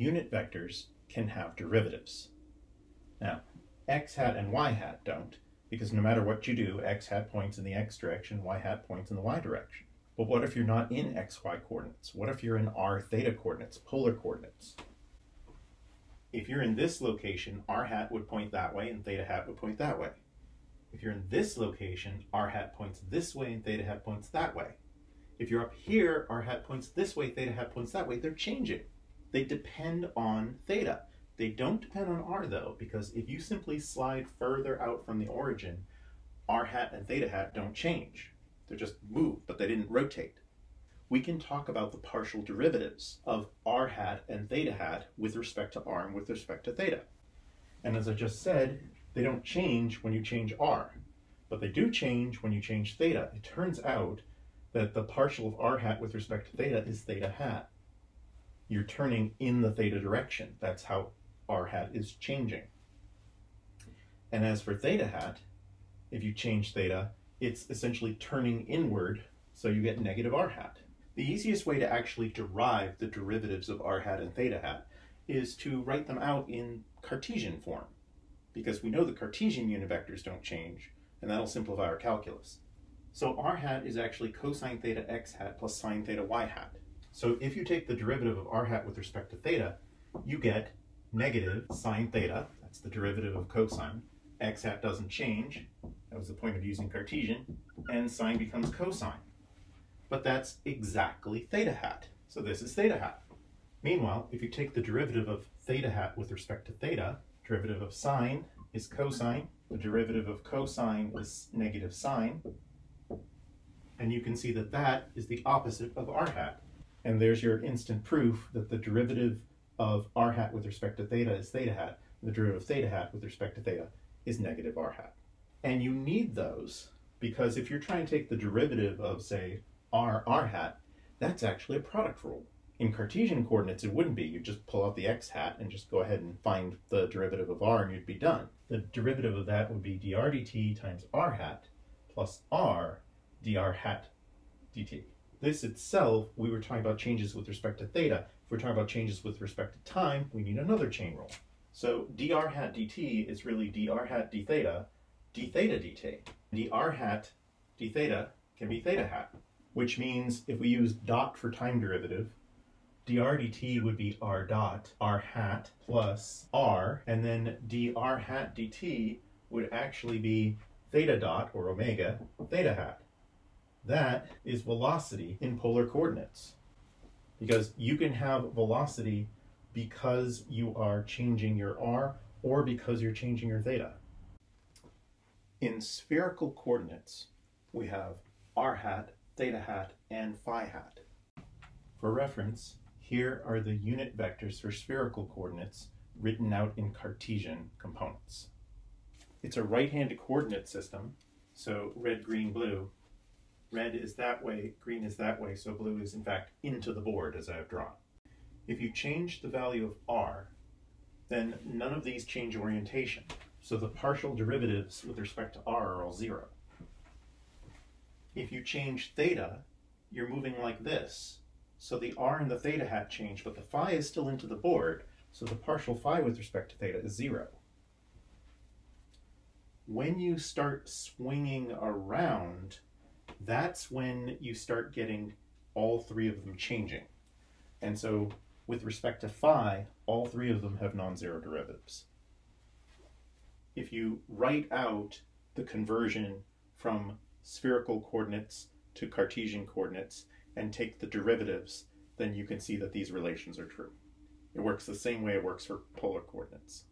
unit vectors can have derivatives. Now, x hat and y hat don't, because no matter what you do, x hat points in the x direction, y hat points in the y direction. But what if you're not in xy coordinates? What if you're in r theta coordinates, polar coordinates? If you're in this location, r hat would point that way and theta hat would point that way. If you're in this location, r hat points this way and theta hat points that way. If you're up here, r hat points this way, theta hat points that way. They're changing. They depend on theta. They don't depend on r though, because if you simply slide further out from the origin, r hat and theta hat don't change. They're just moved, but they didn't rotate. We can talk about the partial derivatives of r hat and theta hat with respect to r and with respect to theta. And as I just said, they don't change when you change r, but they do change when you change theta. It turns out that the partial of r hat with respect to theta is theta hat. You're turning in the theta direction. That's how r hat is changing. And as for theta hat, if you change theta, it's essentially turning inward, so you get negative r hat. The easiest way to actually derive the derivatives of r hat and theta hat is to write them out in Cartesian form, because we know the Cartesian unit vectors don't change, and that'll simplify our calculus. So r hat is actually cosine theta x hat plus sine theta y hat. So if you take the derivative of r hat with respect to theta, you get negative sine theta, that's the derivative of cosine, x hat doesn't change, that was the point of using Cartesian, and sine becomes cosine. But that's exactly theta hat, so this is theta hat. Meanwhile, if you take the derivative of theta hat with respect to theta, derivative of sine is cosine, the derivative of cosine is negative sine, and you can see that that is the opposite of r hat. And there's your instant proof that the derivative of r hat with respect to theta is theta hat, and the derivative of theta hat with respect to theta is negative r hat. And you need those because if you're trying to take the derivative of, say, r r hat, that's actually a product rule. In Cartesian coordinates, it wouldn't be. You'd just pull out the x hat and just go ahead and find the derivative of r and you'd be done. The derivative of that would be dr dt times r hat plus r dr hat dt. This itself, we were talking about changes with respect to theta. If we're talking about changes with respect to time, we need another chain rule. So dr hat dt is really dr hat d theta, d theta dt. dr hat d theta can be theta hat, which means if we use dot for time derivative, dr dt would be r dot, r hat plus r, and then dr hat dt would actually be theta dot, or omega, theta hat. That is velocity in polar coordinates. Because you can have velocity because you are changing your r or because you're changing your theta. In spherical coordinates, we have r hat, theta hat, and phi hat. For reference, here are the unit vectors for spherical coordinates written out in Cartesian components. It's a right-handed coordinate system, so red, green, blue. Red is that way, green is that way, so blue is in fact into the board as I have drawn. If you change the value of r, then none of these change orientation. So the partial derivatives with respect to r are all zero. If you change theta, you're moving like this. So the r and the theta hat change, but the phi is still into the board, so the partial phi with respect to theta is zero. When you start swinging around, that's when you start getting all three of them changing. And so with respect to phi, all three of them have non-zero derivatives. If you write out the conversion from spherical coordinates to Cartesian coordinates and take the derivatives, then you can see that these relations are true. It works the same way it works for polar coordinates.